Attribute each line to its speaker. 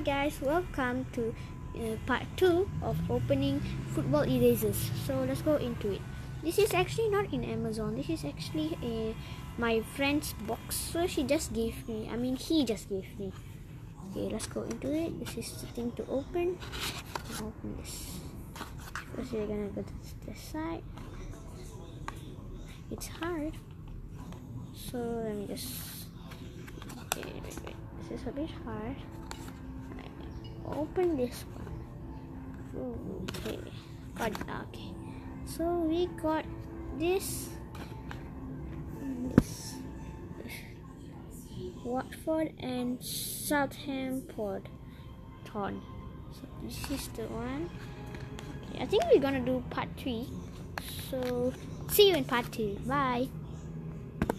Speaker 1: Hi guys, welcome to uh, part 2 of opening football erasers. So let's go into it. This is actually not in Amazon. This is actually a my friend's box. So she just gave me. I mean, he just gave me. Okay, let's go into it. This is the thing to open. Open this. First, we're gonna go to this side. It's hard. So let me just. Okay, wait, wait. This is a bit hard open this one. Okay, got it. Okay, so we got this. This, Watford and Southampton. So this is the one. Okay, I think we're gonna do part three. So see you in part two. Bye.